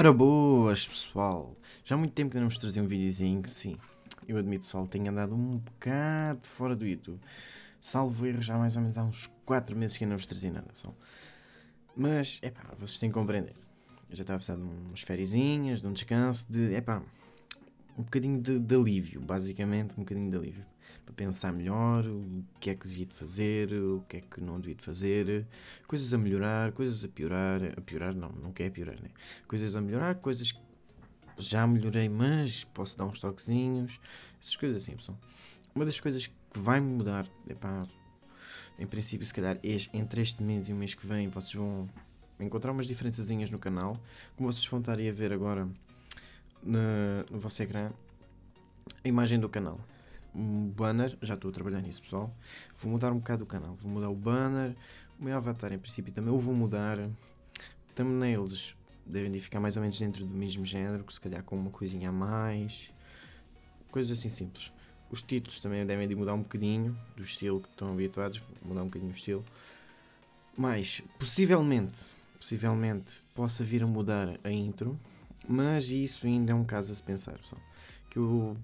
Ora boas, pessoal! Já há muito tempo que não vos trazia um videozinho, sim. Eu admito, pessoal, tenho andado um bocado fora do YouTube. Salvo erro, já mais ou menos há uns 4 meses que eu não vos trazia nada, pessoal. Mas, é pá, vocês têm que compreender. Eu já estava a precisar de umas férias, de um descanso, de, é pá, um bocadinho de, de alívio, basicamente, um bocadinho de alívio para pensar melhor o que é que devia de fazer, o que é que não devia de fazer, coisas a melhorar, coisas a piorar, a piorar não, não quer piorar, né? Coisas a melhorar, coisas que já melhorei, mas posso dar uns toquezinhos, essas coisas assim, pessoal. Uma das coisas que vai mudar, é pá, em princípio, se calhar entre este mês e o mês que vem, vocês vão encontrar umas diferençazinhas no canal, como vocês vão estar a ver agora no, no vosso ecrã, a imagem do canal. Um banner, já estou a trabalhar nisso pessoal, vou mudar um bocado o canal, vou mudar o banner, o meu avatar em princípio também. O vou mudar, thumbnails devem de ficar mais ou menos dentro do mesmo género, que se calhar com uma coisinha a mais, coisas assim simples. Os títulos também devem de mudar um bocadinho do estilo que estão habituados, vou mudar um bocadinho o estilo. Mas, possivelmente, possivelmente possa vir a mudar a intro, mas isso ainda é um caso a se pensar, pessoal. Que eu,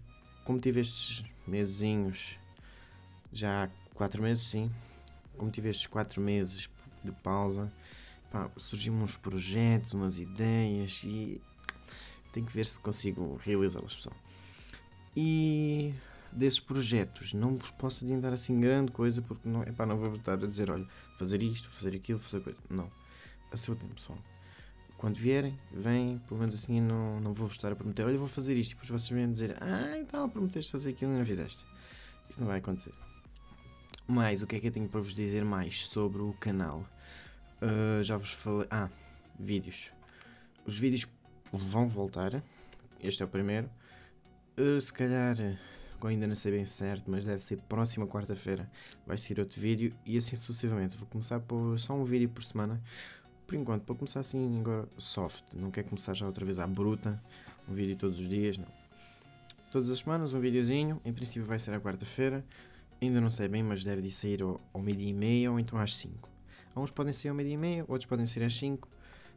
como tive estes mesinhos, já há 4 meses, sim. Como tive estes 4 meses de pausa, surgiram uns projetos, umas ideias e tenho que ver se consigo realizá-las, pessoal. E desses projetos não vos posso adiantar assim grande coisa porque não, epá, não vou estar a dizer, olha, fazer isto, fazer aquilo, fazer coisa. Não. A seu tempo, pessoal. Quando vierem, vêm, pelo menos assim não, não vou estar a prometer, olha, vou fazer isto, e depois vocês vêm dizer, ah, então prometeste fazer aquilo e não fizeste. Isso não vai acontecer. Mas, o que é que eu tenho para vos dizer mais sobre o canal? Uh, já vos falei. Ah, vídeos. Os vídeos vão voltar. Este é o primeiro. Uh, se calhar, ainda não sei bem certo, mas deve ser próxima quarta-feira. Vai ser outro vídeo e assim sucessivamente. Vou começar por só um vídeo por semana por enquanto, para começar assim agora soft, não quer começar já outra vez à bruta, um vídeo todos os dias, não. Todas as semanas um videozinho, em princípio vai ser à quarta-feira, ainda não sei bem, mas deve de sair ao, ao meio-dia e meia ou então às 5. Uns podem sair ao meio-dia e meia, outros podem sair às 5.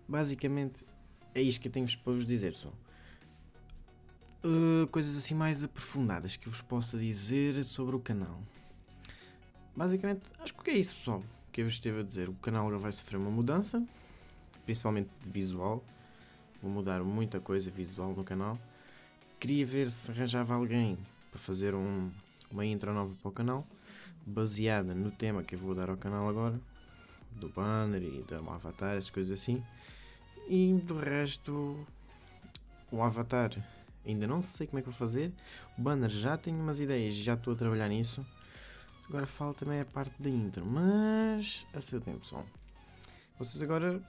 Basicamente é isto que eu tenho para vos dizer só. Uh, coisas assim mais aprofundadas que vos possa dizer sobre o canal. Basicamente, acho que é isso, pessoal que eu vos esteve a dizer, o canal agora vai sofrer uma mudança, principalmente visual. Vou mudar muita coisa visual no canal. Queria ver se arranjava alguém para fazer um, uma intro nova para o canal, baseada no tema que eu vou dar ao canal agora, do banner e do avatar, essas coisas assim. E do resto, o avatar ainda não sei como é que vou fazer. O banner já tenho umas ideias, já estou a trabalhar nisso. Agora falo também a parte da intro, mas a seu tempo, pessoal. Vocês agora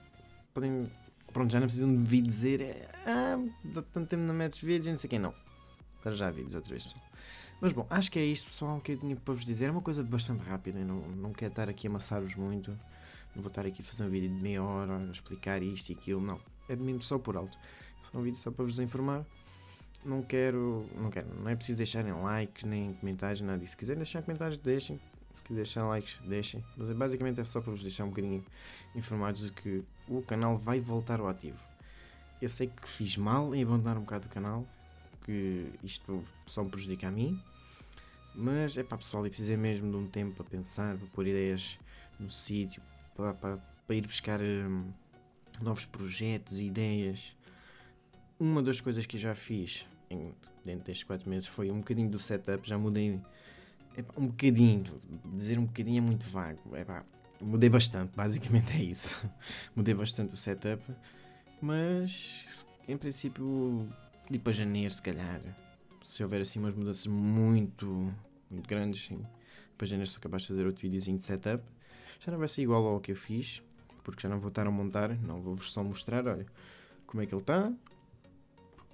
podem. Pronto, já não precisam de vir dizer. Ah, dá tanto tempo não metes vídeos e não sei quem, não. Agora já vídeos outra vez, pessoal. Mas bom, acho que é isto, pessoal, que eu tinha para vos dizer. É uma coisa bastante rápida, eu não, não quero estar aqui a amassar-vos muito. Não vou estar aqui a fazer um vídeo de meia hora a explicar isto e aquilo, não. É de mim só por alto. É um vídeo só para vos informar não quero, não quero, não é preciso deixarem likes, nem comentários, nada disso. Se quiserem deixar comentários, deixem. Se quiserem deixar likes, deixem. Mas é, basicamente é só para vos deixar um bocadinho informados de que o canal vai voltar ao ativo. Eu sei que fiz mal em abandonar um bocado o canal, que isto só me prejudica a mim. Mas é para pessoal, eu precisei mesmo de um tempo para pensar, para pôr ideias no sítio, para, para, para ir buscar hum, novos projetos e ideias. Uma das coisas que já fiz em, dentro destes 4 meses foi um bocadinho do setup, já mudei um bocadinho, dizer um bocadinho é muito vago, mudei bastante, basicamente é isso. mudei bastante o setup, mas em princípio de para janeiro se calhar, se houver assim umas mudanças muito, muito grandes, sim, para janeiro sou capaz de fazer outro videozinho de setup. Já não vai ser igual ao que eu fiz, porque já não vou estar a montar, não vou-vos só mostrar, olha, como é que ele está,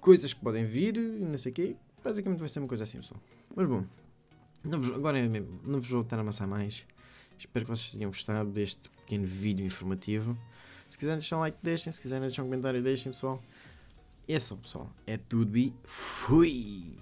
coisas que podem vir não sei o quê. Basicamente vai ser uma coisa assim, pessoal. Mas bom, não vos, agora é mesmo, não vos vou estar a amassar mais. Espero que vocês tenham gostado deste pequeno vídeo informativo. Se quiserem deixar um like, deixem. Se quiserem deixar um comentário, deixem, pessoal. E é só, pessoal. É tudo e fui!